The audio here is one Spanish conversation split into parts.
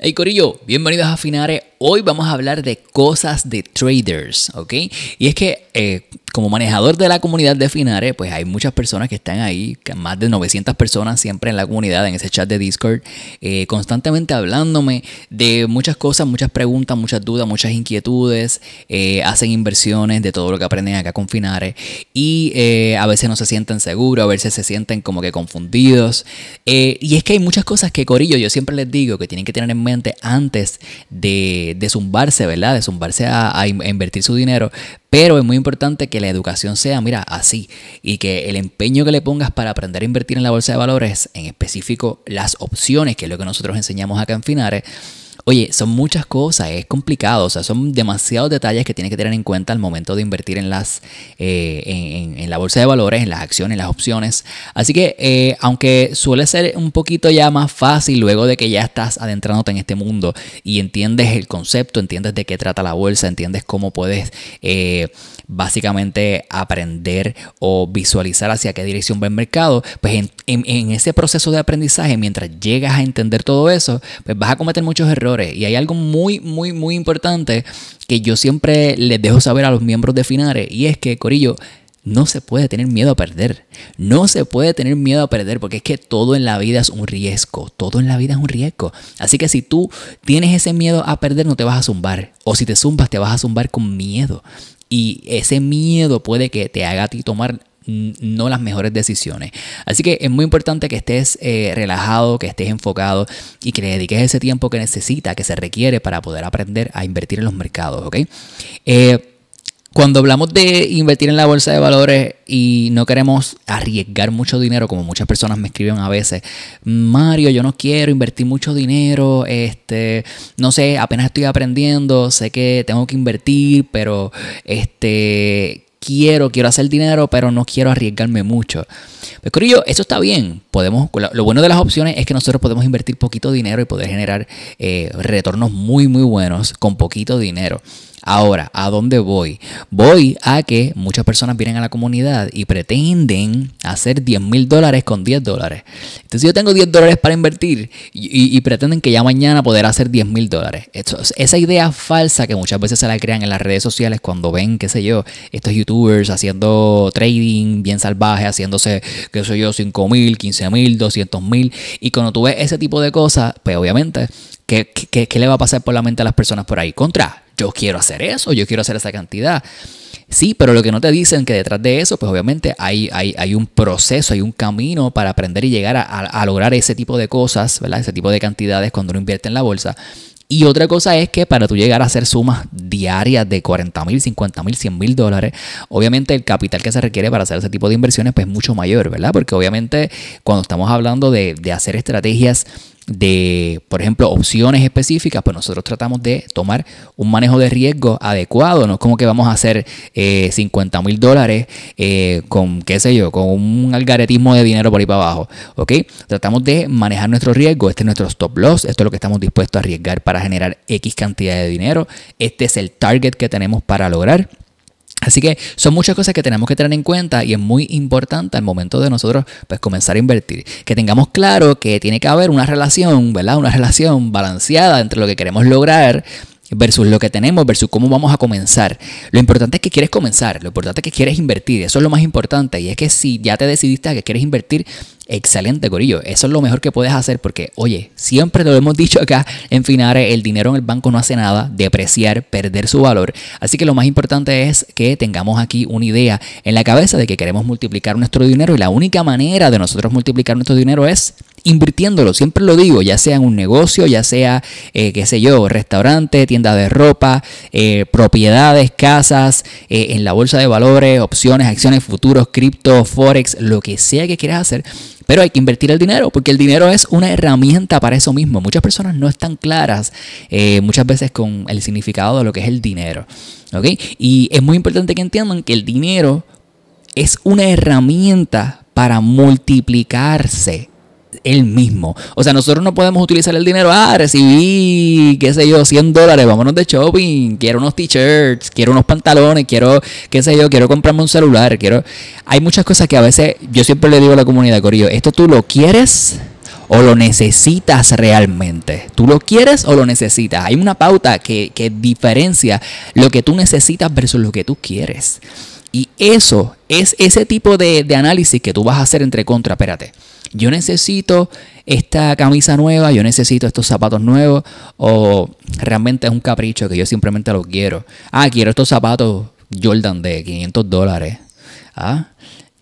Hey Corillo, bienvenidos a Finare. Hoy vamos a hablar de cosas de traders, ¿ok? Y es que eh, como manejador de la comunidad de Finare, pues hay muchas personas que están ahí, más de 900 personas siempre en la comunidad, en ese chat de Discord, eh, constantemente hablándome de muchas cosas, muchas preguntas, muchas dudas, muchas inquietudes, eh, hacen inversiones de todo lo que aprenden acá con Finare y a veces no se sienten seguros, a veces se sienten como que confundidos. y es que hay muchas cosas que Corillo, yo siempre les digo que tienen que tener en antes de, zumbarse, ¿verdad? De zumbarse a, invertir su dinero. Pero es muy importante que la educación sea, mira, así. Y que el empeño que le pongas para aprender a invertir en la bolsa de valores, en específico las opciones, que es lo que nosotros enseñamos acá en Oye, son muchas cosas, es complicado, o sea, son demasiados detalles que tienes que tener en cuenta al momento de invertir en las eh, en, la bolsa de valores, en las acciones, en las opciones. Así que, eh, aunque suele ser un poquito ya más fácil luego de que ya estás adentrándote en este mundo y entiendes el concepto, entiendes de qué trata la bolsa, entiendes cómo puedes eh, básicamente aprender o visualizar hacia qué dirección va el mercado, pues en ese proceso de aprendizaje, mientras llegas a entender todo eso, pues vas a cometer muchos errores y hay algo muy, muy, muy importante que yo siempre les dejo saber a los miembros de Finare. Y es que, Corillo, no se puede tener miedo a perder. No se puede tener miedo a perder porque es que todo en la vida es un riesgo. Todo en la vida es un riesgo. Así que si tú tienes ese miedo a perder, no te vas a zumbar. O si te zumbas, te vas a zumbar con miedo. Y ese miedo puede que te haga a ti tomar no las mejores decisiones. Así que es muy importante que estés eh, relajado, que estés enfocado y que le dediques ese tiempo que necesita, que se requiere para poder aprender a invertir en los mercados, ¿ok? Eh, cuando hablamos de invertir en la bolsa de valores y no queremos arriesgar mucho dinero, como muchas personas me escriben a veces, Mario, yo no quiero invertir mucho dinero, este, no sé, apenas estoy aprendiendo, sé que tengo que invertir, pero este, quiero, quiero hacer dinero, pero no quiero arriesgarme mucho. Pues Corillo, eso está bien. Podemos, lo bueno de las opciones es que nosotros podemos invertir poquito dinero y poder generar eh, retornos muy, muy buenos con poquito dinero. Ahora, ¿a dónde voy? Voy a que muchas personas vienen a la comunidad y pretenden hacer 10 mil dólares con 10 dólares. Entonces yo tengo 10 dólares para invertir y, pretenden que ya mañana poder hacer 10 mil dólares. Esa idea falsa que muchas veces se la crean en las redes sociales cuando ven, qué sé yo, estos youtubers haciendo trading bien salvaje, haciéndose, qué sé yo, 5 mil, 15 mil, 200 mil. Y cuando tú ves ese tipo de cosas, pues obviamente, ¿qué, qué, qué le va a pasar por la mente a las personas por ahí? Contra yo quiero hacer eso, yo quiero hacer esa cantidad. Sí, pero lo que no te dicen que detrás de eso, pues obviamente hay, hay, hay un proceso, hay un camino para aprender y llegar a, lograr ese tipo de cosas, ¿verdad? Ese tipo de cantidades cuando uno invierte en la bolsa. Y otra cosa es que para tú llegar a hacer sumas diarias de 40 mil, 50 mil, 100 mil dólares, obviamente el capital que se requiere para hacer ese tipo de inversiones pues es mucho mayor, ¿verdad? Porque obviamente cuando estamos hablando de, de hacer estrategias de, por ejemplo, opciones específicas, pues nosotros tratamos de tomar un manejo de riesgo adecuado. No es como que vamos a hacer 50 eh, mil dólares eh, con, qué sé yo, con un algaretismo de dinero por ahí para abajo. ¿Ok? Tratamos de manejar nuestro riesgo. Este es nuestro stop loss. Esto es lo que estamos dispuestos a arriesgar para generar X cantidad de dinero. Este es el target que tenemos para lograr. Así que son muchas cosas que tenemos que tener en cuenta y es muy importante al momento de nosotros pues comenzar a invertir. Que tengamos claro que tiene que haber una relación, ¿verdad? Una relación balanceada entre lo que queremos lograr versus lo que tenemos, versus cómo vamos a comenzar. Lo importante es que quieres comenzar, lo importante es que quieres invertir, eso es lo más importante. Y es que si ya te decidiste que quieres invertir, Excelente, Corillo. Eso es lo mejor que puedes hacer porque, oye, siempre lo hemos dicho acá en Finare, el dinero en el banco no hace nada, depreciar, perder su valor. Así que lo más importante es que tengamos aquí una idea en la cabeza de que queremos multiplicar nuestro dinero y la única manera de nosotros multiplicar nuestro dinero es invirtiéndolo, siempre lo digo, ya sea en un negocio, ya sea, eh, qué sé yo, restaurante, tienda de ropa, eh, propiedades, casas, eh, en la bolsa de valores, opciones, acciones, futuros, cripto, forex, lo que sea que quieras hacer. Pero hay que invertir el dinero porque el dinero es una herramienta para eso mismo. Muchas personas no están claras muchas veces con el significado de lo que es el dinero. Y es muy importante que entiendan que el dinero es una herramienta para multiplicarse él mismo. O sea, nosotros no podemos utilizar el dinero. Ah, recibí, qué sé yo, 100 dólares, vámonos de shopping. Quiero unos t-shirts, quiero unos pantalones, quiero, qué sé yo, quiero comprarme un celular. quiero Hay muchas cosas que a veces yo siempre le digo a la comunidad, Corillo, esto tú lo quieres o lo necesitas realmente? ¿Tú lo quieres o lo necesitas? Hay una pauta que, diferencia lo que tú necesitas versus lo que tú quieres. Y eso es ese tipo de, de análisis que tú vas a hacer entre contra. Espérate, yo necesito esta camisa nueva, yo necesito estos zapatos nuevos, o realmente es un capricho que yo simplemente lo quiero. Ah, quiero estos zapatos Jordan de 500 dólares. ¿Ah?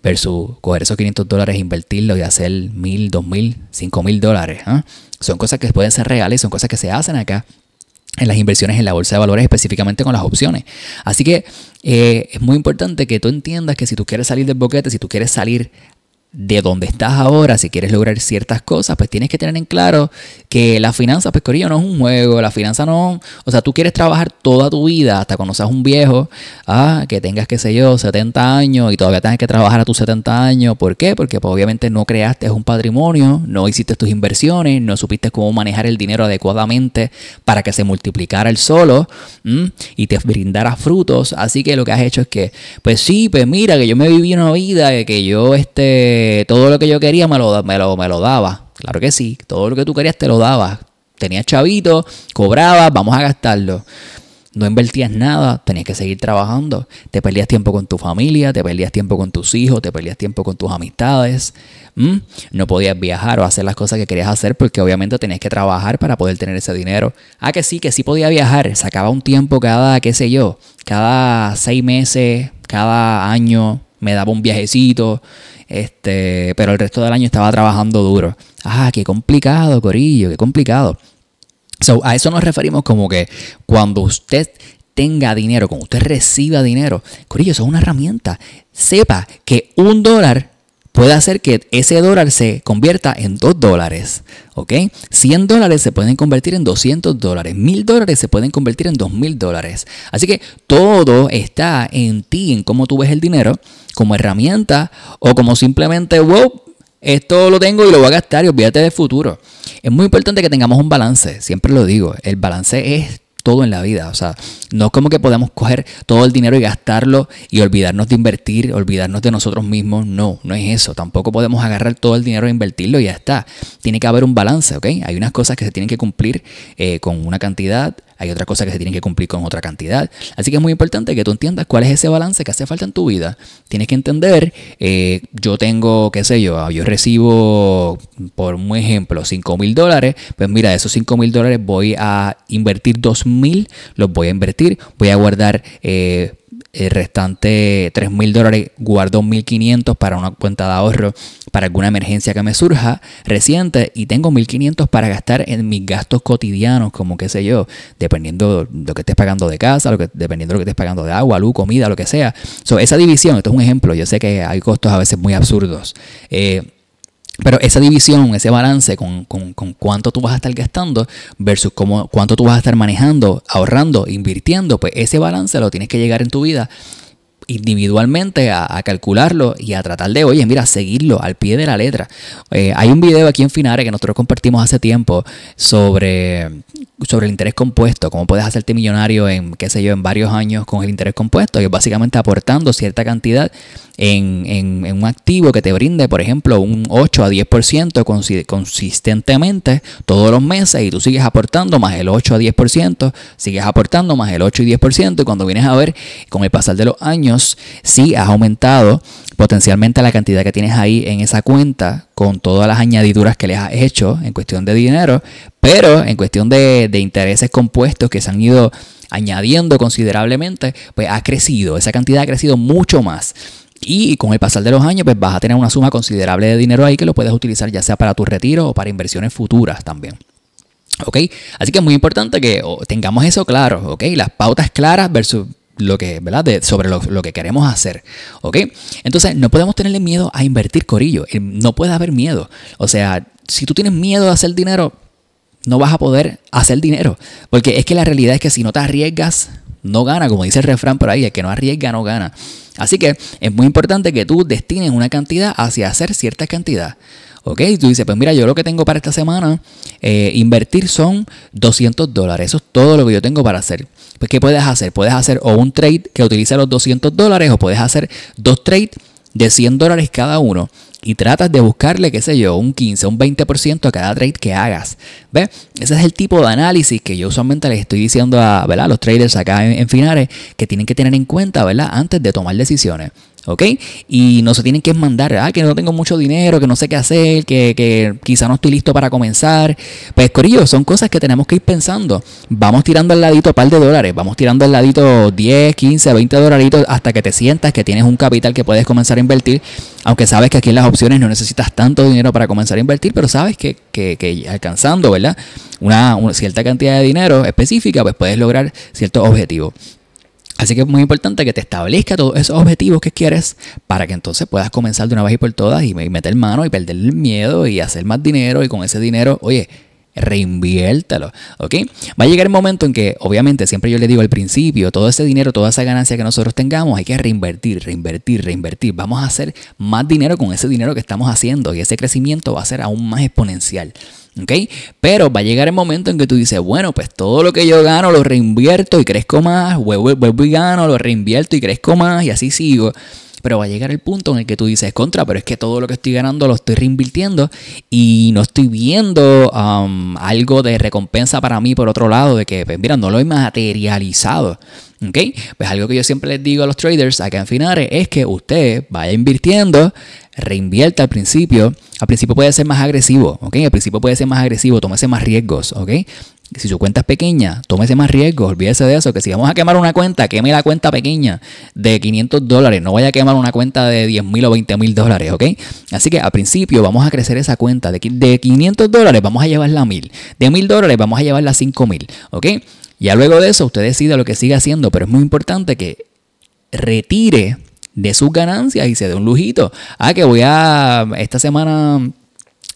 Versus coger esos 500 dólares, invertirlos y hacer mil, dos mil, cinco mil dólares. ¿ah? Son cosas que pueden ser reales, son cosas que se hacen acá en las inversiones en la bolsa de valores, específicamente con las opciones. Así que eh, es muy importante que tú entiendas que si tú quieres salir del boquete, si tú quieres salir de donde estás ahora, si quieres lograr ciertas cosas, pues tienes que tener en claro que la finanza, pues no es un juego, la finanza no, o sea, tú quieres trabajar toda tu vida hasta cuando seas un viejo, ah, que tengas, qué sé yo, 70 años y todavía tengas que trabajar a tus 70 años, ¿por qué? Porque pues, obviamente no creaste un patrimonio, no hiciste tus inversiones, no supiste cómo manejar el dinero adecuadamente para que se multiplicara el solo y te brindara frutos, así que lo que has hecho es que, pues sí, pues mira, que yo me viví una vida, que yo, este, todo lo que yo quería me lo, me lo, me lo daba. Claro que sí, todo lo que tú querías te lo daba. Tenías chavito, cobrabas, vamos a gastarlo. No invertías nada, tenías que seguir trabajando. Te perdías tiempo con tu familia, te perdías tiempo con tus hijos, te perdías tiempo con tus amistades. No podías viajar o hacer las cosas que querías hacer porque obviamente tenías que trabajar para poder tener ese dinero. Ah, que sí, que sí podía viajar. Sacaba un tiempo cada, qué sé yo, cada seis meses, cada año, me daba un viajecito. Este, pero el resto del año estaba trabajando duro. Ah, qué complicado, Corillo, qué complicado. So, a eso nos referimos como que cuando usted tenga dinero, cuando usted reciba dinero, Corillo, eso es una herramienta. Sepa que un dólar puede hacer que ese dólar se convierta en dos dólares. ¿Ok? 100 dólares se pueden convertir en 200 dólares. 1000 dólares se pueden convertir en 2000 dólares. Así que todo está en ti, en cómo tú ves el dinero como herramienta o como simplemente, wow, esto lo tengo y lo voy a gastar y olvídate del futuro. Es muy importante que tengamos un balance, siempre lo digo, el balance es todo en la vida. O sea, no es como que podamos coger todo el dinero y gastarlo y olvidarnos de invertir, olvidarnos de nosotros mismos. No, no es eso. Tampoco podemos agarrar todo el dinero e invertirlo y ya está. Tiene que haber un balance, ¿ok? Hay unas cosas que se tienen que cumplir eh, con una cantidad hay otras cosas que se tienen que cumplir con otra cantidad. Así que es muy importante que tú entiendas cuál es ese balance que hace falta en tu vida. Tienes que entender, eh, yo tengo, qué sé yo, yo recibo, por un ejemplo, 5 mil dólares. Pues mira, esos 5 mil dólares voy a invertir 2 mil, los voy a invertir, voy a guardar... Eh, el restante 3 mil dólares, guardo 1.500 para una cuenta de ahorro para alguna emergencia que me surja reciente y tengo 1.500 para gastar en mis gastos cotidianos, como qué sé yo, dependiendo de lo que estés pagando de casa, lo que, dependiendo de lo que estés pagando de agua, luz, comida, lo que sea. So, esa división, esto es un ejemplo, yo sé que hay costos a veces muy absurdos. Eh, pero esa división, ese balance con, con, con, cuánto tú vas a estar gastando versus cómo, cuánto tú vas a estar manejando, ahorrando, invirtiendo, pues ese balance lo tienes que llegar en tu vida individualmente a, calcularlo y a tratar de, oye, mira, seguirlo al pie de la letra. Eh, hay un video aquí en Finare que nosotros compartimos hace tiempo sobre, sobre el interés compuesto, cómo puedes hacerte millonario en, qué sé yo, en varios años con el interés compuesto, que es básicamente aportando cierta cantidad en, en, un activo que te brinde, por ejemplo, un 8 a 10% consistentemente todos los meses y tú sigues aportando más el 8 a 10%, sigues aportando más el 8 y 10% y cuando vienes a ver con el pasar de los años, sí has aumentado potencialmente la cantidad que tienes ahí en esa cuenta con todas las añadiduras que le has hecho en cuestión de dinero, pero en cuestión de, de intereses compuestos que se han ido añadiendo considerablemente, pues ha crecido, esa cantidad ha crecido mucho más. Y con el pasar de los años, pues vas a tener una suma considerable de dinero ahí que lo puedes utilizar ya sea para tu retiro o para inversiones futuras también. ¿Ok? Así que es muy importante que tengamos eso claro, ¿ok? Las pautas claras versus lo que, ¿verdad? sobre lo, que queremos hacer, ¿ok? Entonces, no podemos tenerle miedo a invertir corillo, eh, no puede haber miedo. O sea, si tú tienes miedo a hacer dinero, no vas a poder hacer dinero, porque es que la realidad es que si no te arriesgas, no gana, como dice el refrán por ahí, el que no arriesga no gana. Así que es muy importante que tú destines una cantidad hacia hacer cierta cantidad. ¿Ok? Tú dices, pues mira, yo lo que tengo para esta semana, eh, invertir son 200 dólares. Eso es todo lo que yo tengo para hacer. Pues, ¿qué puedes hacer? Puedes hacer o un trade que utilice los 200 dólares o puedes hacer dos trades de 100 dólares cada uno y tratas de buscarle, qué sé yo, un 15, un 20% a cada trade que hagas. ¿Ves? Ese es el tipo de análisis que yo usualmente les estoy diciendo a, ¿verdad? los traders acá en, en que tienen que tener en cuenta, ¿verdad? Antes de tomar decisiones. ¿Ok? Y no se tienen que mandar, ah, que no tengo mucho dinero, que no sé qué hacer, que, que quizá no estoy listo para comenzar. Pues, Corillo, son cosas que tenemos que ir pensando. Vamos tirando al ladito un par de dólares, vamos tirando al ladito 10, 15, 20 dolaritos hasta que te sientas que tienes un capital que puedes comenzar a invertir. Aunque sabes que aquí en las opciones no necesitas tanto dinero para comenzar a invertir, pero sabes que, que, que alcanzando, ¿verdad? Una, una cierta cantidad de dinero específica, pues puedes lograr ciertos objetivos. Así que es muy importante que te establezca todos esos objetivos que quieres para que entonces puedas comenzar de una vez y por todas y meter mano y perder el miedo y hacer más dinero y con ese dinero, oye, reinviértelo, ¿ok? Va a llegar el momento en que, obviamente, siempre yo le digo al principio, todo ese dinero, toda esa ganancia que nosotros tengamos, hay que reinvertir, reinvertir, reinvertir. Vamos a hacer más dinero con ese dinero que estamos haciendo y ese crecimiento va a ser aún más exponencial. ¿Ok? Pero va a llegar el momento en que tú dices, bueno, pues todo lo que yo gano lo reinvierto y crezco más, vuelvo, y gano, lo reinvierto y crezco más y así sigo. Pero va a llegar el punto en el que tú dices, contra, pero es que todo lo que estoy ganando lo estoy reinvirtiendo y no estoy viendo um, algo de recompensa para mí por otro lado, de que, pues mira, no lo he materializado. ¿Ok? Pues algo que yo siempre les digo a los traders acá en Finares es que usted vaya invirtiendo, reinvierta al principio. Al principio puede ser más agresivo, ¿ok? Al principio puede ser más agresivo, tómese más riesgos, ¿ok? Si su cuenta es pequeña, tómese más riesgos, olvídese de eso, que si vamos a quemar una cuenta, queme la cuenta pequeña de 500 dólares, no vaya a quemar una cuenta de 10 mil o 20 mil dólares, ¿ok? Así que al principio vamos a crecer esa cuenta de, de 500 dólares, vamos a llevarla a mil, de mil dólares vamos a llevarla a 5 mil, ¿ok? Ya luego de eso usted decide lo que sigue haciendo, pero es muy importante que retire de sus ganancias y se dé un lujito. Ah, que voy a esta semana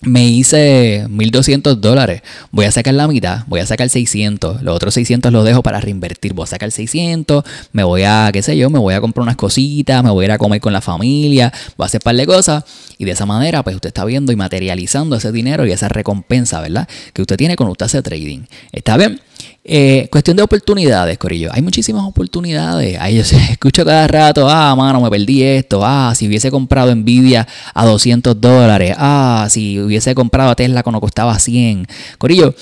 me hice 1200 dólares. Voy a sacar la mitad, voy a sacar 600. Los otros 600 los dejo para reinvertir. Voy a sacar 600, me voy a, qué sé yo, me voy a comprar unas cositas, me voy a ir a comer con la familia, voy a hacer un par de cosas. Y de esa manera, pues usted está viendo y materializando ese dinero y esa recompensa, ¿verdad? Que usted tiene cuando usted hace trading. ¿Está bien? Eh, cuestión de oportunidades, Corillo. Hay muchísimas oportunidades. Ahí yo escucho cada rato, ah, mano, me perdí esto. Ah, si hubiese comprado Nvidia a 200 dólares. Ah, si hubiese comprado a Tesla cuando costaba 100. Corillo,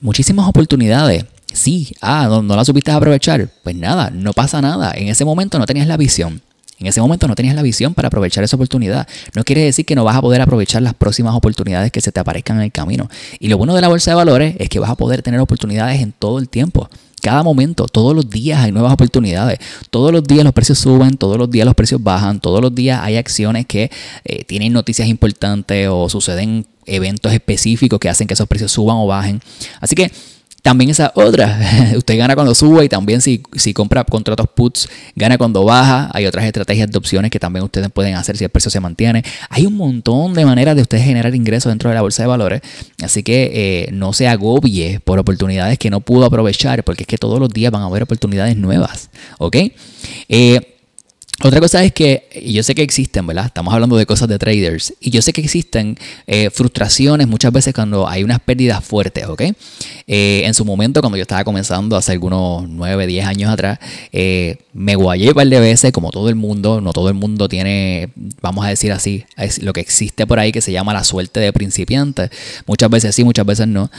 muchísimas oportunidades. Sí, ah, no, no la supiste aprovechar. Pues nada, no pasa nada. En ese momento no tenías la visión. En ese momento no tenías la visión para aprovechar esa oportunidad. No quiere decir que no vas a poder aprovechar las próximas oportunidades que se te aparezcan en el camino. Y lo bueno de la bolsa de valores es que vas a poder tener oportunidades en todo el tiempo. Cada momento, todos los días hay nuevas oportunidades. Todos los días los precios suben, todos los días los precios bajan, todos los días hay acciones que eh, tienen noticias importantes o suceden eventos específicos que hacen que esos precios suban o bajen. Así que también esa otra, usted gana cuando sube y también si, si compra contratos puts, gana cuando baja. Hay otras estrategias de opciones que también ustedes pueden hacer si el precio se mantiene. Hay un montón de maneras de ustedes generar ingresos dentro de la bolsa de valores. Así que eh, no se agobie por oportunidades que no pudo aprovechar, porque es que todos los días van a haber oportunidades nuevas. ¿Ok? Eh, otra cosa es que yo sé que existen, ¿verdad? Estamos hablando de cosas de traders. Y yo sé que existen eh, frustraciones muchas veces cuando hay unas pérdidas fuertes, ¿ok? Eh, en su momento, cuando yo estaba comenzando hace algunos 9, 10 años atrás, eh, me guayé un par de veces, como todo el mundo. No todo el mundo tiene, vamos a decir así, es lo que existe por ahí que se llama la suerte de principiante. Muchas veces sí, muchas veces no.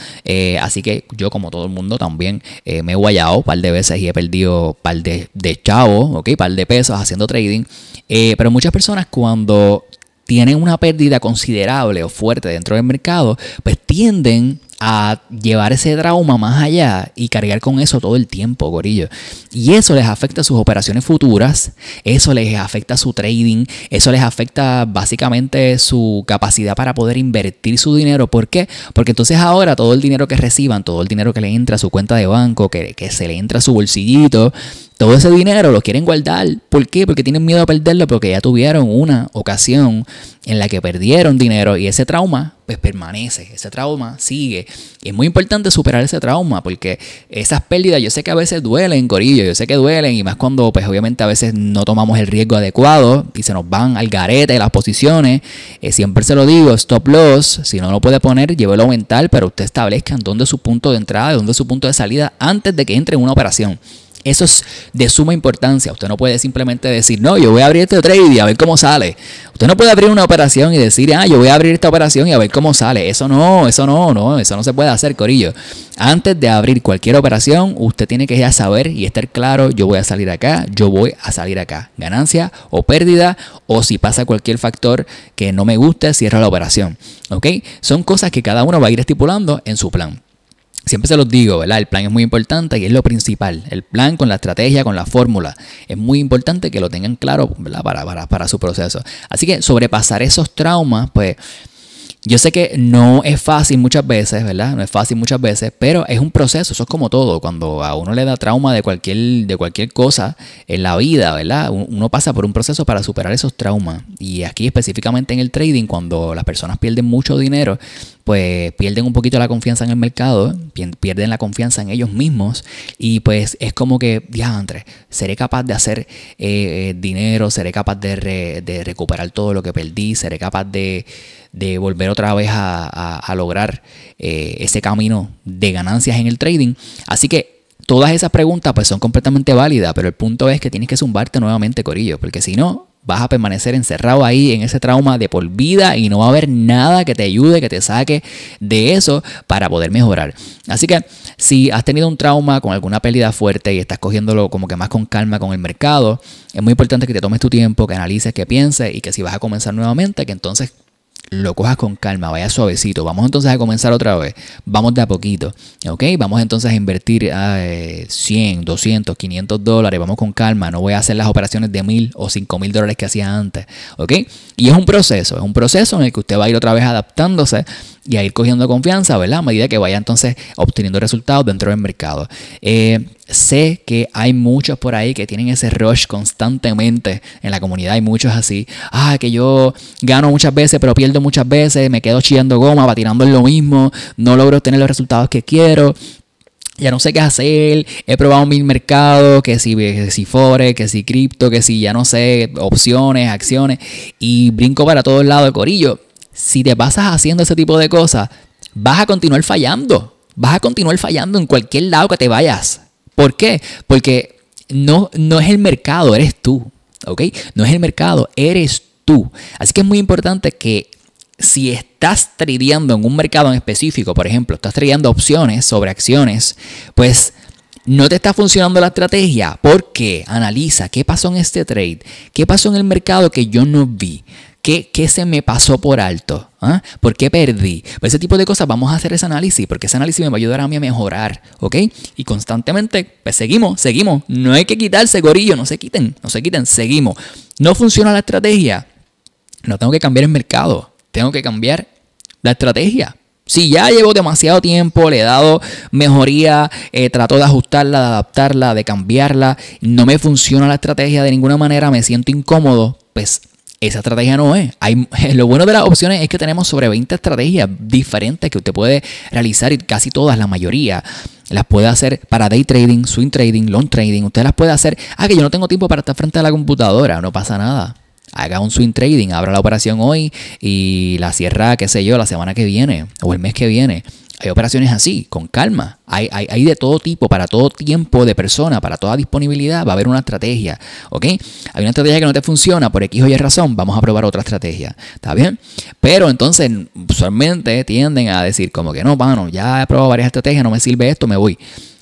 así que yo, como todo el mundo, también me he guayado un par de veces y he perdido un par de, de chavos, ¿ok? Un par de pesos haciendo trading. Eh, pero muchas personas cuando tienen una pérdida considerable o fuerte dentro del mercado, pues tienden a llevar ese trauma más allá y cargar con eso todo el tiempo, gorillo. Y eso les afecta sus operaciones futuras, eso les afecta su trading, eso les afecta básicamente su capacidad para poder invertir su dinero. ¿Por qué? Porque entonces ahora todo el dinero que reciban, todo el dinero que le entra a su cuenta de banco, que, que se le entra a su bolsillito, todo ese dinero lo quieren guardar. ¿Por qué? Porque tienen miedo a perderlo, porque ya tuvieron una ocasión en la que perdieron dinero y ese trauma pues permanece, ese trauma sigue. Y es muy importante superar ese trauma porque esas pérdidas yo sé que a veces duelen, Corillo, yo sé que duelen y más cuando pues obviamente a veces no tomamos el riesgo adecuado y se nos van al garete las posiciones. Eh, siempre se lo digo, stop loss, si no lo puede poner, llévelo mental, pero usted establezca dónde es su punto de entrada, dónde es su punto de salida antes de que entre en una operación. Eso es de suma importancia. Usted no puede simplemente decir, no, yo voy a abrir este trade y a ver cómo sale. Usted no puede abrir una operación y decir, ah, yo voy a abrir esta operación y a ver cómo sale. Eso no, eso no, no, eso no se puede hacer, Corillo. Antes de abrir cualquier operación, usted tiene que ya saber y estar claro, yo voy a salir acá, yo voy a salir acá. Ganancia o pérdida, o si pasa cualquier factor que no me guste, cierra la operación. ¿Ok? Son cosas que cada uno va a ir estipulando en su plan. Siempre se los digo, ¿verdad? El plan es muy importante y es lo principal. El plan con la estrategia, con la fórmula. Es muy importante que lo tengan claro. Para, para, para su proceso. Así que sobrepasar esos traumas, pues yo sé que no es fácil muchas veces, ¿verdad? No es fácil muchas veces, pero es un proceso, eso es como todo. Cuando a uno le da trauma de cualquier, de cualquier cosa en la vida, ¿verdad? Uno pasa por un proceso para superar esos traumas. Y aquí específicamente en el trading, cuando las personas pierden mucho dinero, pues pierden un poquito la confianza en el mercado, pierden la confianza en ellos mismos y pues es como que, Andrés, seré capaz de hacer eh, eh, dinero, seré capaz de, de recuperar todo lo que perdí, seré capaz de de volver otra vez a, lograr eh, ese camino de ganancias en el trading. Así que todas esas preguntas pues son completamente válidas, pero el punto es que tienes que zumbarte nuevamente, Corillo, porque si no, vas a permanecer encerrado ahí en ese trauma de por vida y no va a haber nada que te ayude, que te saque de eso para poder mejorar. Así que si has tenido un trauma con alguna pérdida fuerte y estás cogiéndolo como que más con calma con el mercado, es muy importante que te tomes tu tiempo, que analices, que pienses y que si vas a comenzar nuevamente, que entonces lo cojas con calma, vaya suavecito. Vamos entonces a comenzar otra vez. Vamos de a poquito. ¿Ok? Vamos entonces a invertir 100, 200, 500 dólares. Vamos con calma. No voy a hacer las operaciones de 1000 o 5000 dólares que hacía antes. ¿Ok? Y es un proceso. Es un proceso en el que usted va a ir otra vez adaptándose y a ir cogiendo confianza, ¿verdad? A medida que vaya entonces obteniendo resultados dentro del mercado. Eh, sé que hay muchos por ahí que tienen ese rush constantemente en la comunidad. Hay muchos así. Ah, que yo gano muchas veces, pero pierdo muchas veces. Me quedo chillando goma, va tirando en lo mismo. No logro obtener los resultados que quiero ya no sé qué hacer, he probado mil mercados, que si, que si Forex, que si cripto, que si ya no sé, opciones, acciones, y brinco para todos lados de corillo si te pasas haciendo ese tipo de cosas, vas a continuar fallando. Vas a continuar fallando en cualquier lado que te vayas. ¿Por qué? Porque no, no es el mercado, eres tú. ¿Ok? No es el mercado, eres tú. Así que es muy importante que si estás tradeando en un mercado en específico, por ejemplo, estás tradeando opciones sobre acciones, pues no te está funcionando la estrategia. ¿Por qué? Analiza qué pasó en este trade, qué pasó en el mercado que yo no vi. ¿Qué, se me pasó por alto? ¿Ah? ¿Por qué perdí? Pues ese tipo de cosas vamos a hacer ese análisis, porque ese análisis me va a ayudar a mí a mejorar, ¿ok? Y constantemente, pues seguimos, seguimos. No hay que quitarse, gorillo, no se quiten, no se quiten, seguimos. No funciona la estrategia, no tengo que cambiar el mercado, tengo que cambiar la estrategia. Si ya llevo demasiado tiempo, le he dado mejoría, eh, trato de ajustarla, de adaptarla, de cambiarla, no me funciona la estrategia de ninguna manera, me siento incómodo, pues esa estrategia no es. Hay, lo bueno de las opciones es que tenemos sobre 20 estrategias diferentes que usted puede realizar y casi todas, la mayoría, las puede hacer para day trading, swing trading, long trading. Usted las puede hacer. Ah, que yo no tengo tiempo para estar frente a la computadora. No pasa nada. Haga un swing trading, abra la operación hoy y la cierra, qué sé yo, la semana que viene o el mes que viene. Hay operaciones así, con calma. Hay, de todo tipo, para todo tiempo de persona, para toda disponibilidad, va a haber una estrategia. ¿Ok? Hay una estrategia que no te funciona por X o Y razón, vamos a probar otra estrategia. ¿Está bien? Pero entonces, usualmente tienden a decir, como que no, mano, ya he probado varias estrategias, no me sirve esto, me voy.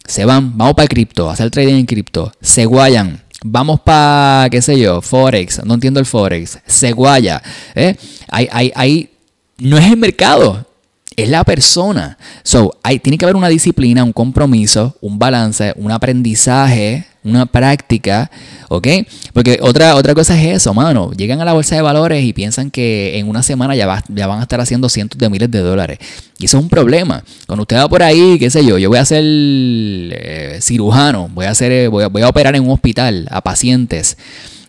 Se van, vamos para el cripto, hacer trading en cripto. Se guayan. Vamos para, qué sé yo, Forex. No entiendo el Forex. Se guaya. ¿eh? Hay, hay, hay, no es el mercado es la persona. So, hay, tiene que haber una disciplina, un compromiso, un balance, un aprendizaje, una práctica, ¿ok? Porque otra, otra cosa es eso, mano. Llegan a la bolsa de valores y piensan que en una semana ya, ya van a estar haciendo cientos de miles de dólares. Y eso es un problema. Cuando usted va por ahí, qué sé yo, yo voy a ser eh, cirujano, voy a, hacer, a, voy a operar en un hospital a pacientes.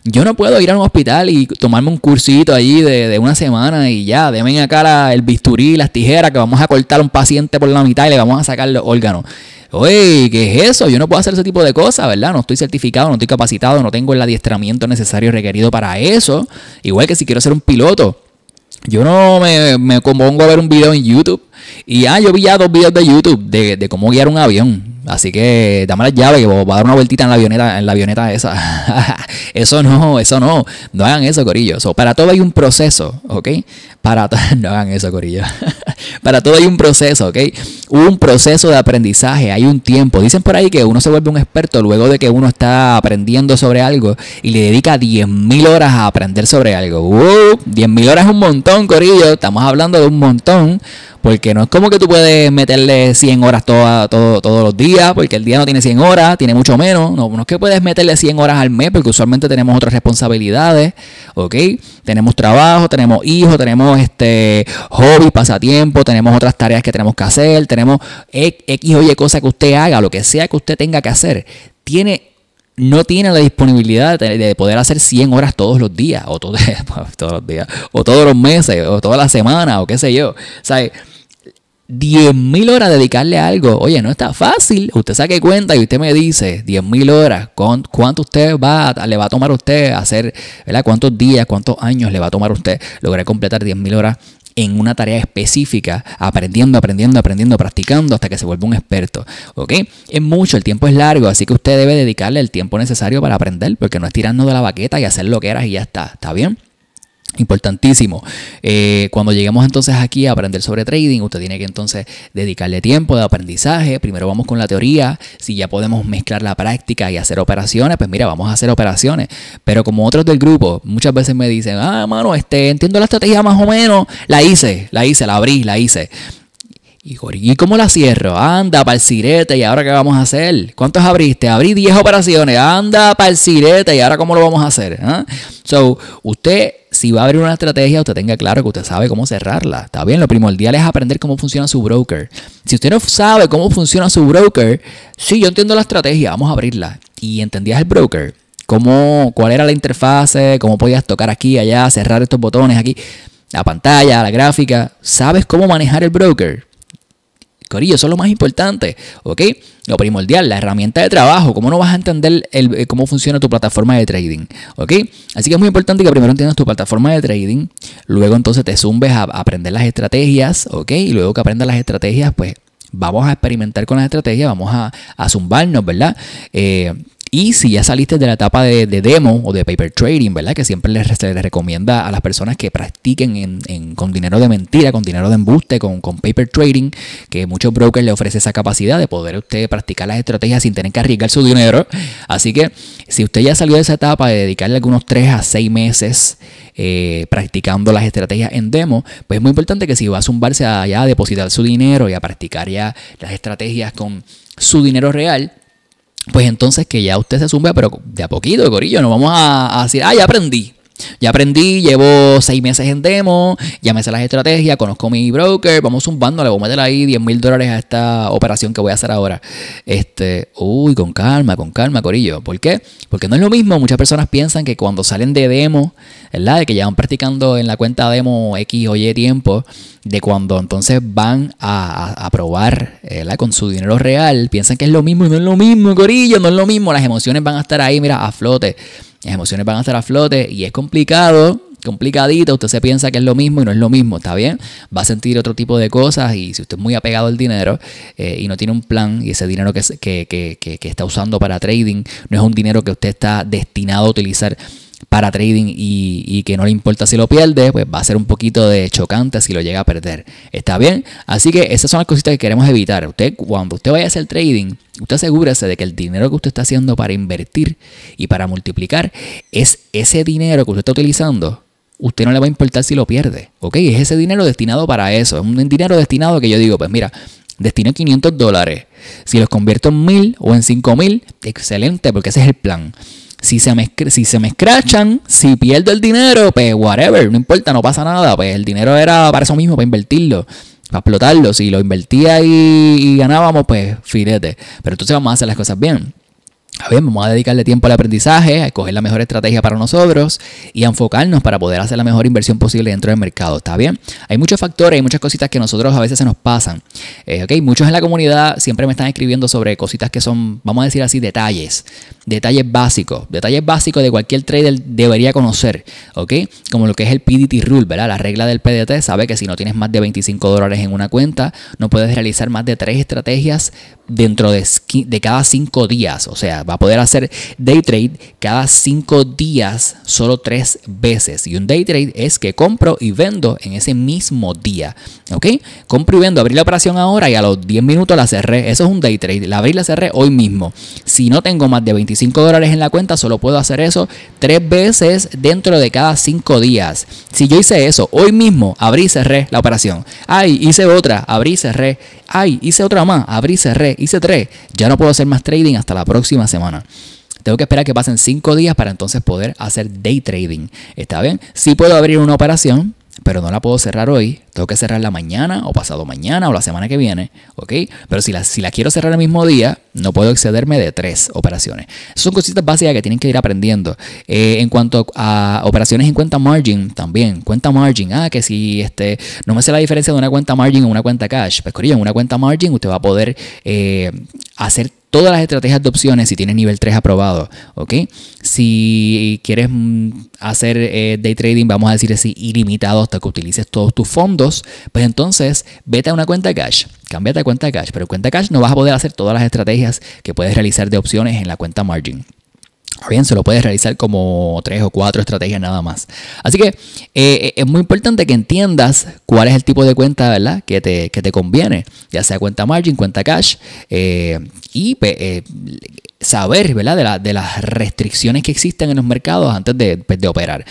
Yo no puedo ir a un hospital y tomarme un cursito allí de, una semana y ya, denme acá el bisturí, las tijeras, que vamos a cortar a un paciente por la mitad y le vamos a sacar los órganos. Oye, ¿qué es eso? Yo no puedo hacer ese tipo de cosas, ¿verdad? No estoy certificado, no estoy capacitado, no tengo el adiestramiento necesario requerido para eso. Igual que si quiero ser un piloto Yo no me, me compongo a ver un video en YouTube. Y ah, yo vi ya dos videos de YouTube de, de cómo guiar un avión. Así que dame las llaves que voy a dar una vueltita en la avioneta, en la avioneta esa. eso no, eso no. No hagan eso, Corillo. para todo hay un proceso, ¿ok? Para no hagan eso, Corillo. para todo hay un proceso, ¿ok? Un proceso de aprendizaje, hay un tiempo. Dicen por ahí que uno se vuelve un experto luego de que uno está aprendiendo sobre algo y le dedica 10.000 horas a aprender sobre algo. Uh, 10.000 horas es un montón, Corillo. Estamos hablando de un montón. Porque no es como que tú puedes meterle 100 horas todo, todos los días, porque el día no tiene 100 horas, tiene mucho menos. No, no es que puedes meterle 100 horas al mes, porque usualmente tenemos otras responsabilidades, ¿ok? Tenemos trabajo, tenemos hijos, tenemos este hobbies, pasatiempos, tenemos otras tareas que tenemos que hacer, tenemos X o Y cosas que usted haga, lo que sea que usted tenga que hacer. Tiene no tiene la disponibilidad de poder hacer 100 horas todos los días, o todos los días, o todos los meses, o toda la semana, o qué sé yo. O sea, 10.000 horas dedicarle a algo, oye, no está fácil. Usted saque cuenta y usted me dice 10.000 horas, ¿cuánto usted va, le va a tomar a usted hacer, ¿verdad? ¿Cuántos días, cuántos años le va a tomar a usted lograr completar 10.000 horas en una tarea específica, aprendiendo, aprendiendo, aprendiendo, practicando hasta que se vuelva un experto. ¿Ok? Es mucho, el tiempo es largo, así que usted debe dedicarle el tiempo necesario para aprender, porque no es tirando de la baqueta y hacer lo que eras y ya está. ¿Está bien? Importantísimo. Eh, cuando lleguemos entonces aquí a aprender sobre trading, usted tiene que entonces dedicarle tiempo de aprendizaje. Primero vamos con la teoría. Si ya podemos mezclar la práctica y hacer operaciones, pues mira, vamos a hacer operaciones. Pero como otros del grupo, muchas veces me dicen, ah, mano, este, entiendo la estrategia más o menos. La hice, la hice, la abrí, la hice. ¿Y cómo la cierro? Anda, para el ¿y ahora qué vamos a hacer? ¿Cuántos abriste? Abrí 10 operaciones. Anda, para el ¿y ahora cómo lo vamos a hacer? ¿Ah? So, usted, si va a abrir una estrategia, usted tenga claro que usted sabe cómo cerrarla. Está bien, lo primordial es aprender cómo funciona su broker. Si usted no sabe cómo funciona su broker, sí, yo entiendo la estrategia, vamos a abrirla. ¿Y entendías el broker? ¿Cómo, ¿Cuál era la interfase? ¿Cómo podías tocar aquí, allá, cerrar estos botones aquí? La pantalla, la gráfica. ¿Sabes cómo manejar el broker? Corillo, eso es lo más importante, ¿ok? Lo primordial, la herramienta de trabajo, cómo no vas a entender el, eh, cómo funciona tu plataforma de trading, ¿ok? Así que es muy importante que primero entiendas tu plataforma de trading, luego entonces te zumbes a aprender las estrategias, ¿ok? Y luego que aprendas las estrategias, pues vamos a experimentar con las estrategias, vamos a, zumbarnos, ¿verdad? Eh, y si ya saliste de la etapa de, demo o de paper trading, ¿verdad? Que siempre les, recomienda a las personas que practiquen con dinero de mentira, con dinero de embuste, con, paper trading, que muchos brokers le ofrecen esa capacidad de poder usted practicar las estrategias sin tener que arriesgar su dinero. Así que si usted ya salió de esa etapa de dedicarle algunos 3 a 6 meses eh, practicando las estrategias en demo, pues es muy importante que si va a zumbarse allá a depositar su dinero y a practicar ya las estrategias con su dinero real, pues entonces que ya usted se zumba, pero de a poquito, de corillo, no vamos a, decir, ah, ya aprendí. Ya aprendí, llevo seis meses en demo, ya me sé las estrategias, conozco mi broker, vamos zumbando, le voy a meter ahí 10 mil dólares a esta operación que voy a hacer ahora. Este, uy, con calma, con calma, Corillo. ¿Por qué? Porque no es lo mismo, muchas personas piensan que cuando salen de demo, ¿verdad? De que ya van practicando en la cuenta demo X o Y tiempo, de cuando entonces van a, probar con su dinero real, piensan que es lo mismo no es lo mismo, Corillo, no es lo mismo, las emociones van a estar ahí, mira, a flote. Las emociones van a estar a flote y es complicado, complicadito. Usted se piensa que es lo mismo y no es lo mismo, ¿está bien? Va a sentir otro tipo de cosas y si usted es muy apegado al dinero eh, y no tiene un plan y ese dinero que, que, que, que está usando para trading no es un dinero que usted está destinado a utilizar para trading y, que no le importa si lo pierde, pues va a ser un poquito de chocante si lo llega a perder. ¿Está bien? Así que esas son las cositas que queremos evitar. Usted, cuando usted vaya a hacer trading, usted asegúrese de que el dinero que usted está haciendo para invertir y para multiplicar es ese dinero que usted está utilizando. Usted no le va a importar si lo pierde, ¿ok? Es ese dinero destinado para eso. Es un dinero destinado que yo digo, pues mira, destino 500 dólares. Si los convierto en 1000 o en 5000, excelente, porque ese es el plan. Si se, me, si se me escrachan, si pierdo el dinero, pues whatever, no importa, no pasa nada. Pues el dinero era para eso mismo, para invertirlo, para explotarlo. Si lo invertía y, y ganábamos, pues filete. Pero entonces vamos a hacer las cosas bien. Vamos a dedicarle tiempo al aprendizaje, a escoger la mejor estrategia para nosotros y a enfocarnos para poder hacer la mejor inversión posible dentro del mercado. ¿Está bien? Hay muchos factores, hay muchas cositas que nosotros a veces se nos pasan. Eh, muchos en la comunidad siempre me están escribiendo sobre cositas que son, vamos a decir así, detalles. Detalles básicos. Detalles básicos de cualquier trader debería conocer. ¿Ok? Como lo que es el PDT Rule, ¿verdad? La regla del PDT sabe que si no tienes más de 25 dólares en una cuenta, no puedes realizar más de tres estrategias dentro de, de cada cinco días. O sea, va a poder hacer day trade cada cinco días solo tres veces. Y un day trade es que compro y vendo en ese mismo día. ¿Ok? Compro y vendo, abrí la operación ahora y a los 10 minutos la cerré. Eso es un day trade. La abrí y la cerré hoy mismo. Si no tengo más de 25 dólares en la cuenta, solo puedo hacer eso tres veces dentro de cada cinco días. Si yo hice eso hoy mismo, abrí y cerré la operación. Ay, hice otra, abrí y cerré. Ay, hice otra más, abrí y cerré. Hice tres. Ya no puedo hacer más trading hasta la próxima semana. Tengo que esperar que pasen cinco días para entonces poder hacer day trading. ¿Está bien? Sí puedo abrir una operación, pero no la puedo cerrar hoy. Tengo que cerrarla mañana o pasado mañana o la semana que viene, ¿ok? Pero si la, si la quiero cerrar el mismo día, no puedo excederme de tres operaciones. son cositas básicas que tienen que ir aprendiendo. Eh, en cuanto a operaciones en cuenta margin, también, cuenta margin, ah, que si este, no me sé la diferencia de una cuenta margin o una cuenta cash, pues en una cuenta margin usted va a poder eh, hacer todas las estrategias de opciones si tienes nivel 3 aprobado, ¿ok? Si quieres mm, hacer eh, day trading, vamos a decir así, ilimitado hasta que utilices todos tus fondos, pues entonces vete a una cuenta cash, cámbiate a cuenta cash, pero en cuenta cash no vas a poder hacer todas las estrategias que puedes realizar de opciones en la cuenta margin. Bien, se lo puedes realizar como tres o cuatro estrategias nada más. Así que eh, es muy importante que entiendas cuál es el tipo de cuenta ¿verdad? Que, te, te conviene, ya sea cuenta margin, cuenta cash, eh, y pues, eh, saber ¿verdad? De, las restricciones que existen en los mercados antes de, pues, de operar.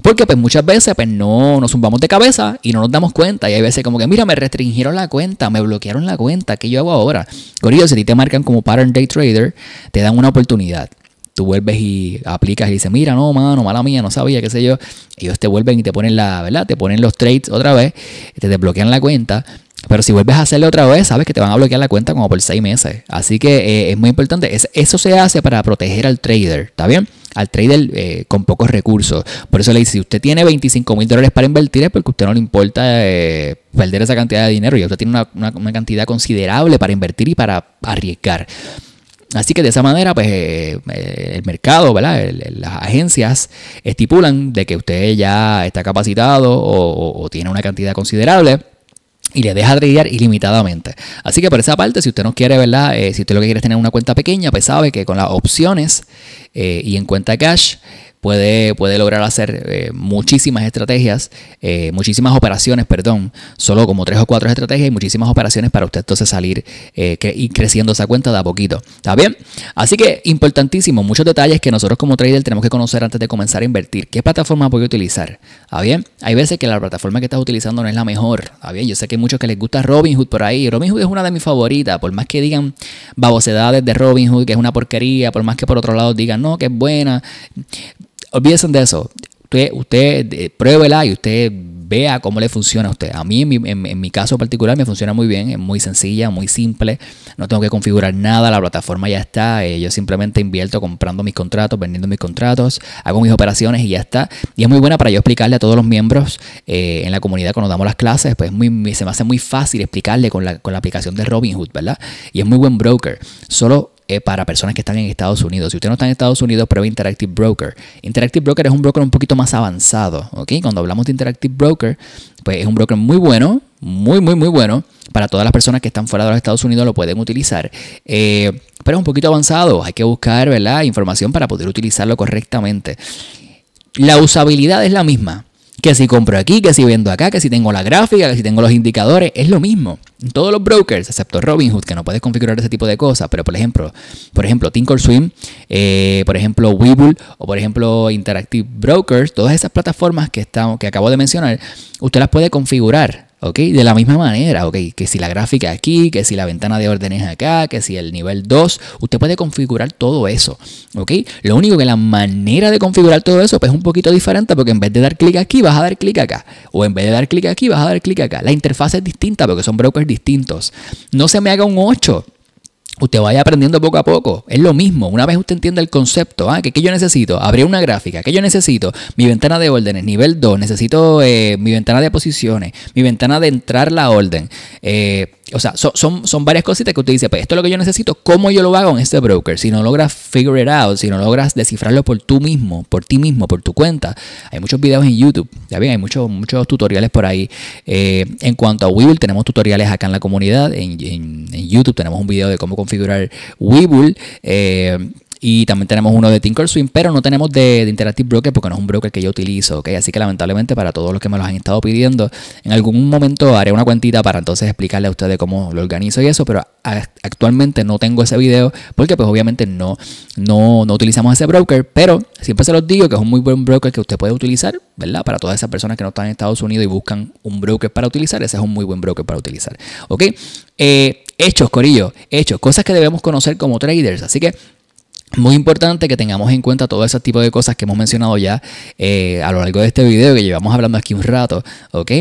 Porque pues muchas veces pues no nos zumbamos de cabeza y no nos damos cuenta. Y hay veces como que, mira, me restringieron la cuenta, me bloquearon la cuenta, ¿qué yo hago ahora? Gorillo, si te marcan como pattern day trader, te dan una oportunidad tú vuelves y aplicas y dices, mira, no, mano, mala mía, no sabía, qué sé yo. Ellos te vuelven y te ponen la, ¿verdad? Te ponen los trades otra vez, te desbloquean la cuenta. Pero si vuelves a hacerlo otra vez, sabes que te van a bloquear la cuenta como por seis meses. Así que eh, es muy importante. eso se hace para proteger al trader, ¿está bien? Al trader eh, con pocos recursos. Por eso le dice, si usted tiene 25 mil dólares para invertir es porque a usted no le importa eh, perder esa cantidad de dinero. Y usted tiene una cantidad considerable para invertir y para arriesgar. Así que de esa manera, pues eh, el mercado, ¿verdad? las agencias estipulan de que usted ya está capacitado o, tiene una cantidad considerable y le deja tradear ilimitadamente. Así que por esa parte, si usted no quiere, ¿verdad? Eh, si usted lo que quiere es tener una cuenta pequeña, pues sabe que con las opciones eh, y en cuenta cash, puede, puede lograr hacer eh, muchísimas estrategias, eh, muchísimas operaciones, perdón, solo como tres o cuatro estrategias y muchísimas operaciones para usted entonces salir eh, y creciendo esa cuenta de a poquito. ¿Está bien? Así que importantísimo, muchos detalles que nosotros como trader tenemos que conocer antes de comenzar a invertir. ¿Qué plataforma voy a utilizar? ¿Está bien? Hay veces que la plataforma que estás utilizando no es la mejor. ¿Está bien? Yo sé que hay muchos que les gusta Robinhood por ahí. Robinhood es una de mis favoritas, por más que digan babosedades de Robinhood, que es una porquería, por más que por otro lado digan, no, que es buena olvídense de eso. Usted, eh, pruébela y usted vea cómo le funciona a usted. A mí, en mi, caso particular, me funciona muy bien, es muy sencilla, muy simple. No tengo que configurar nada, la plataforma ya está. Eh, yo simplemente invierto comprando mis contratos, vendiendo mis contratos, hago mis operaciones y ya está. Y es muy buena para yo explicarle a todos los miembros eh, en la comunidad cuando damos las clases. Pues muy, se me hace muy fácil explicarle con la, con la aplicación de Robinhood, ¿verdad? Y es muy buen broker. Solo para personas que están en Estados Unidos. Si usted no está en Estados Unidos, pruebe Interactive Broker. Interactive Broker es un broker un poquito más avanzado. Cuando hablamos de Interactive Broker, pues es un broker muy bueno, muy, muy, muy bueno. Para todas las personas que están fuera de los Estados Unidos lo pueden utilizar. Eh, pero es un poquito avanzado. Hay que buscar ¿verdad? información para poder utilizarlo correctamente. La usabilidad es la misma que si compro aquí, que si vendo acá, que si tengo la gráfica, que si tengo los indicadores, es lo mismo. Todos los brokers, excepto Robinhood, que no puedes configurar ese tipo de cosas, pero por ejemplo, por ejemplo, Thinkorswim, eh, por ejemplo, Webull o por ejemplo Interactive Brokers, todas esas plataformas que, estamos, que acabo de mencionar, usted las puede configurar ¿ok? De la misma manera, ¿ok? Que si la gráfica aquí, que si la ventana de orden es acá, que si el nivel 2, usted puede configurar todo eso, ¿ok? Lo único que la manera de configurar todo eso pues, es un poquito diferente porque en vez de dar clic aquí, vas a dar clic acá. O en vez de dar clic aquí, vas a dar clic acá. La interfaz es distinta porque son brokers distintos. No se me haga un 8 usted vaya aprendiendo poco a poco. Es lo mismo. Una vez usted entiende el concepto, ah, que, yo necesito, abrir una gráfica, que yo necesito, mi ventana de órdenes, nivel 2, necesito eh, mi ventana de posiciones, mi ventana de entrar la orden. Eh, o sea, son, son, varias cositas que usted dice, pues esto es lo que yo necesito, ¿cómo yo lo hago en este broker? Si no logras figure it out, si no logras descifrarlo por tú mismo, por ti mismo, por tu cuenta, hay muchos videos en YouTube, ya bien, hay muchos, muchos tutoriales por ahí. Eh, en cuanto a Webull, tenemos tutoriales acá en la comunidad, en, YouTube tenemos un video de cómo configurar Webull. Eh, y también tenemos uno de Thinkorswim, pero no tenemos de, Interactive Broker porque no es un broker que yo utilizo, ¿ok? Así que lamentablemente para todos los que me los han estado pidiendo, en algún momento haré una cuentita para entonces explicarle a ustedes cómo lo organizo y eso, pero actualmente no tengo ese video porque pues obviamente no, no, no utilizamos ese broker, pero siempre se los digo que es un muy buen broker que usted puede utilizar, ¿verdad? Para todas esas personas que no están en Estados Unidos y buscan un broker para utilizar, ese es un muy buen broker para utilizar, ¿ok? Eh, hechos, Corillo, hechos, cosas que debemos conocer como traders, así que muy importante que tengamos en cuenta todo ese tipo de cosas que hemos mencionado ya eh, a lo largo de este video que llevamos hablando aquí un rato, ¿ok?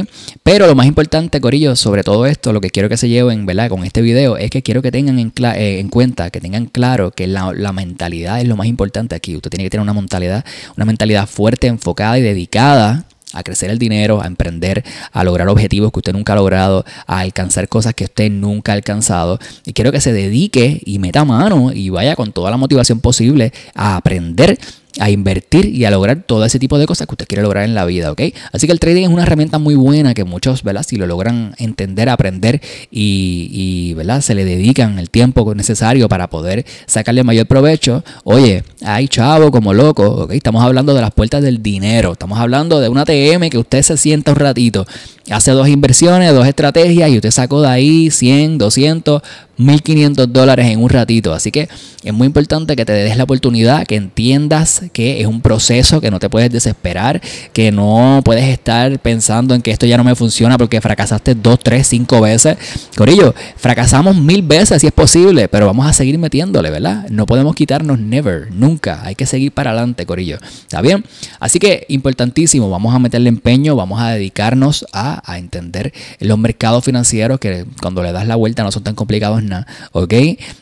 Pero lo más importante, Corillo, sobre todo esto, lo que quiero que se lleven, ¿verdad? Con este video es que quiero que tengan en, eh, en cuenta, que tengan claro que la, la, mentalidad es lo más importante aquí. Usted tiene que tener una mentalidad, una mentalidad fuerte, enfocada y dedicada a crecer el dinero, a emprender, a lograr objetivos que usted nunca ha logrado, a alcanzar cosas que usted nunca ha alcanzado. Y quiero que se dedique y meta mano y vaya con toda la motivación posible a aprender a invertir y a lograr todo ese tipo de cosas que usted quiere lograr en la vida, ¿ok? Así que el trading es una herramienta muy buena que muchos, ¿verdad? Si lo logran entender, aprender y, ¿verdad? Se le dedican el tiempo necesario para poder sacarle mayor provecho. Oye, hay chavo como loco, ¿ok? Estamos hablando de las puertas del dinero. Estamos hablando de una ATM que usted se sienta un ratito, hace dos inversiones, dos estrategias y usted sacó de ahí 100, 200, 1500 dólares en un ratito. Así que es muy importante que te des la oportunidad, que entiendas que es un proceso, que no te puedes desesperar, que no puedes estar pensando en que esto ya no me funciona porque fracasaste dos, tres, cinco veces. Corillo, fracasamos mil veces si es posible, pero vamos a seguir metiéndole, ¿verdad? No podemos quitarnos never, nunca. Hay que seguir para adelante, Corillo. ¿Está bien? Así que importantísimo, vamos a meterle empeño, vamos a dedicarnos a, a entender los mercados financieros que cuando le das la vuelta no son tan complicados ¿ok?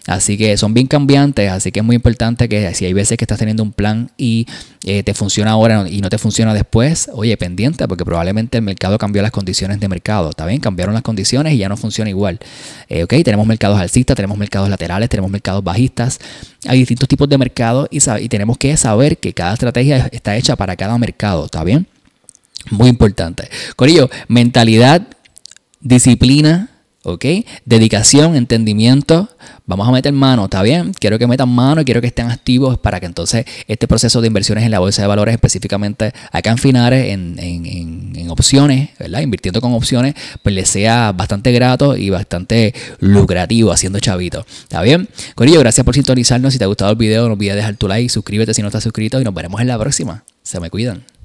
Así que son bien cambiantes, así que es muy importante que si hay veces que estás teniendo un plan y eh, te funciona ahora y no te funciona después, oye, pendiente, porque probablemente el mercado cambió las condiciones de mercado, ¿está bien? Cambiaron las condiciones y ya no funciona igual, eh, ¿ok? Tenemos mercados alcistas, tenemos mercados laterales, tenemos mercados bajistas, hay distintos tipos de mercados y, tenemos que saber que cada estrategia está hecha para cada mercado, ¿está bien? Muy importante. Corillo, mentalidad, disciplina, ¿ok? Dedicación, entendimiento. Vamos a meter mano, ¿está bien? Quiero que metan mano y quiero que estén activos para que entonces este proceso de inversiones en la bolsa de valores, específicamente acá en Finares, en, opciones, ¿verdad? Invirtiendo con opciones, pues les sea bastante grato y bastante lucrativo haciendo chavito, ¿está bien? Corillo, gracias por sintonizarnos. Si te ha gustado el video, no olvides dejar tu like, suscríbete si no estás suscrito y nos veremos en la próxima. Se me cuidan.